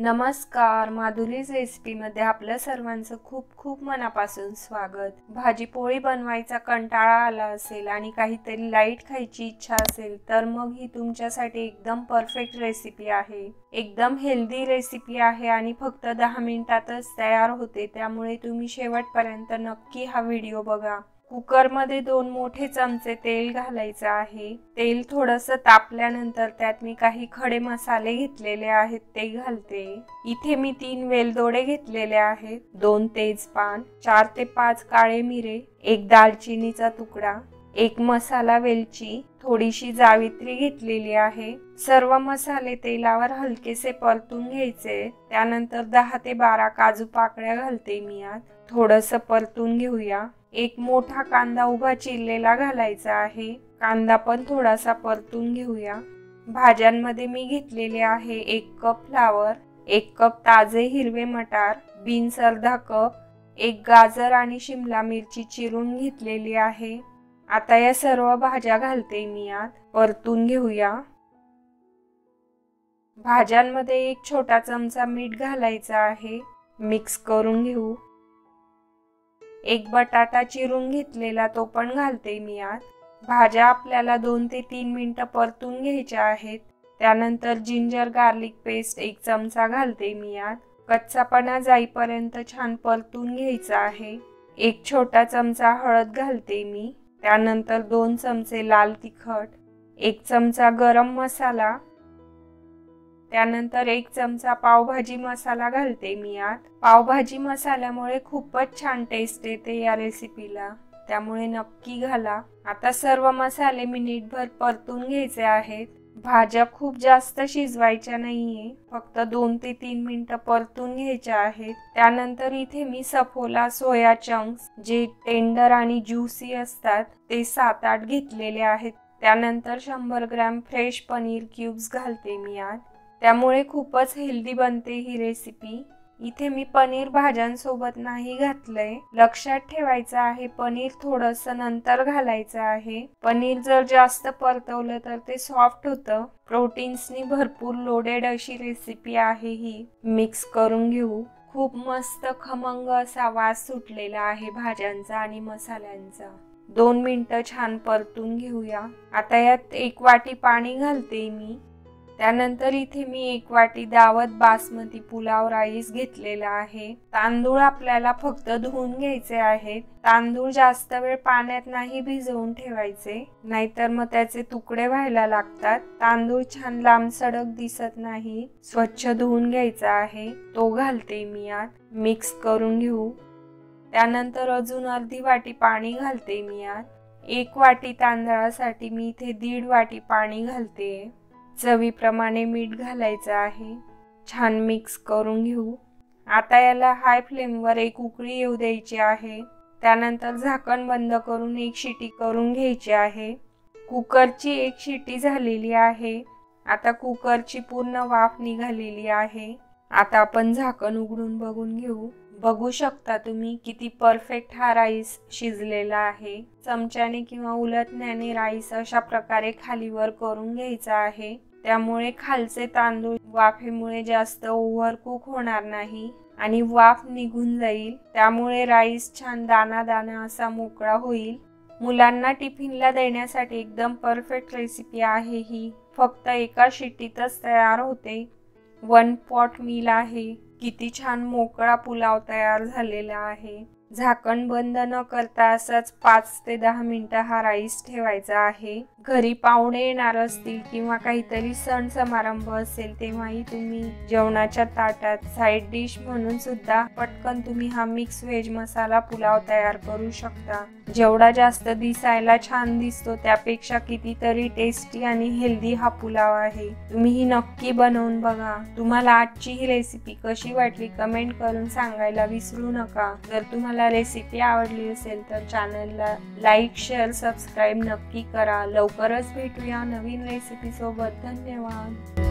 नमस्कार माधुरीज रेसिपीमध्ये आपलं सर्वांचं खूप खूप मनापासून स्वागत. भाजी पोळी बनवायचा कंटाळा आला असेल आणि काहीतरी लाइट खायची इच्छा असेल तर मग ही तुमच्यासाठी एकदम परफेक्ट रेसिपी आहे. एकदम हेल्दी रेसिपी आहे आणि फक्त दहा मिनिटातच तयार होते त्यामुळे तुम्ही शेवटपर्यंत नक्की हा व्हिडिओ बघा. कुकरमध्ये दोन मोठे चमचे तेल घालायचं आहे. तेल थोडस तापल्यानंतर त्यात मी काही खडे मसाले घेतलेले आहेत ते घालते. इथे मी तीन वेलदोडे घेतलेले आहेत दोन तेजपान चार ते पाच काळे मिरे एक दालचिनीचा तुकडा एक मसाला वेलची थोडीशी जावित्री घेतलेली आहे. सर्व मसाले तेलावर हलकेसे परतून घ्यायचे. त्यानंतर दहा ते बारा काजू पाकळ्या घालते मी यात. थोडस परतून घेऊया. एक मोठा कांदा उभा चिरलेला घालायचा आहे. कांदा पण थोडासा परतून घेऊया. भाज्यांमध्ये मी घेतलेले आहे एक कप फ्लावर एक कप ताजे हिरवे मटार बीन्स अर्धा कप एक गाजर आणि शिमला मिरची चिरून घेतलेली आहे. आता या सर्व भाज्या घालते मी यात परतून घेऊया. भाज्यांमध्ये एक छोटा चमचा मीठ घालायचा आहे. मिक्स करून घेऊ. एक बटाटा चिरून घेतलेला तो पण घालते मी आत भाज्या आपल्याला दोन ते तीन मिनटं परतून घ्यायच्या आहेत. त्यानंतर जिंजर गार्लिक पेस्ट एक चमचा घालते मी आत कच्चापणा जाईपर्यंत छान परतून घ्यायचा आहे. एक छोटा चमचा हळद घालते मी. त्यानंतर दोन चमचे लाल तिखट. एक चमचा गरम मसाला. त्यानंतर एक चमचा पावभाजी मसाला घालते मी यात. पावभाजी मसाल्यामुळे खूपच छान टेस्ट येते या रेसिपीला त्यामुळे नक्की घाला. आता सर्व मसाले मिनिटभर परतून घ्यायचे आहेत. भाज्या खूप जास्त शिजवायच्या नाहीये. फक्त दोन ते तीन मिनिटं परतून घ्यायच्या आहेत. त्यानंतर इथे मी सफोला सोया चंक्स जे टेंडर आणि ज्युसी असतात ते सात आठ घेतलेले आहेत. त्यानंतर शंभर ग्रॅम फ्रेश पनीर क्यूब्स घालते मी यात. त्यामुळे खूपच हेल्दी बनते ही रेसिपी इथे मी पनीर भाज्यांसोबत नाही घातलंय. लक्षात ठेवायचं आहे पनीर थोडस नंतर घालायचं आहे. पनीर जर जास्त परतवलं तर ते सॉफ्ट होतं. प्रोटीन्सनी भरपूर लोडेड अशी रेसिपी आहे ही. मिक्स करून घेऊ. खूप मस्त खमंग असा वास सुटलेला आहे भाज्यांचा आणि मसाल्यांचा. दोन मिनिटं छान परतून घेऊया. आता यात एक वाटी पाणी घालते मी. त्यानंतर इथे मी एक वाटी दावत बासमती पुलाव राईस घेतलेला आहे. तांदूळ आपल्याला फक्त धुवून घ्यायचे आहेत. तांदूळ जास्त वेळ पाण्यात नाही भिजवून ठेवायचे नाहीतर मग त्याचे तुकडे व्हायला लागतात. तांदूळ छान लांब सडक दिसत नाही स्वच्छ धुवून घ्यायचा आहे. तो घालते मी यात मिक्स करून घेऊ. त्यानंतर अजून अर्धी वाटी पाणी घालते मी यात एक वाटी तांदळासाठी मी इथे दीड वाटी पाणी घालते. चवीप्रमाणे मीठ घालायचं आहे. छान मिक्स करून घेऊ. आता याला हाय फ्लेमवर एक उकळी येऊ द्यायची आहे. त्यानंतर झाकण बंद करून एक शिटी करून घ्यायची आहे. कुकरची एक शिटी झालेली आहे. आता कुकरची पूर्ण वाफ निघालेली आहे. आता आपण झाकण उघडून बघून घेऊ. बघू शकता तुम्ही किती परफेक्ट हा राईस शिजलेला आहे. चमच्याने किंवा उलटण्याने राईस अशा प्रकारे खालीवर करून घ्यायचा आहे. त्यामुळे खालचे तांदूळ वाफेमुळे जास्त ओव्हरकुक होणार नाही आणि वाफ निघून जाईल. त्यामुळे राईस छान दाना दाना असा मोकळा होईल. मुलांना टिफिनला देण्यासाठी एकदम परफेक्ट रेसिपी आहे ही. फक्त एका शिट्टीतच तयार होते. वन पॉट मील आहे. किती छान मोकळा पुलाव तयार झालेला आहे. झाकण बंद न करता असंच पाच ते दहा मिनटं हा राईस ठेवायचा आहे. घरी पाहुणे येणार असतील किंवा काहीतरी सण समारंभ असेल तेव्हाही तुम्ही जेवणाच्या ताटात साईड डिश म्हणून सुद्धा पटकन तुम्ही हा मिक्स व्हेज मसाला पुलाव तयार करू शकता. जेवढा जास्त दिसायला छान दिसतो त्यापेक्षा कितीतरी टेस्टी आणि हेल्दी हा पुलाव आहे. तुम्ही ही नक्की बनवून बघा. तुम्हाला आजची ही रेसिपी कशी वाटली कमेंट करून सांगायला विसरू नका. जर तुम्हाला रेसिपी आवडली असेल तर चॅनलला लाईक शेअर सबस्क्राईब नक्की करा. लवकर परत भेटूया नवीन रेसिपी सोबत. धन्यवाद.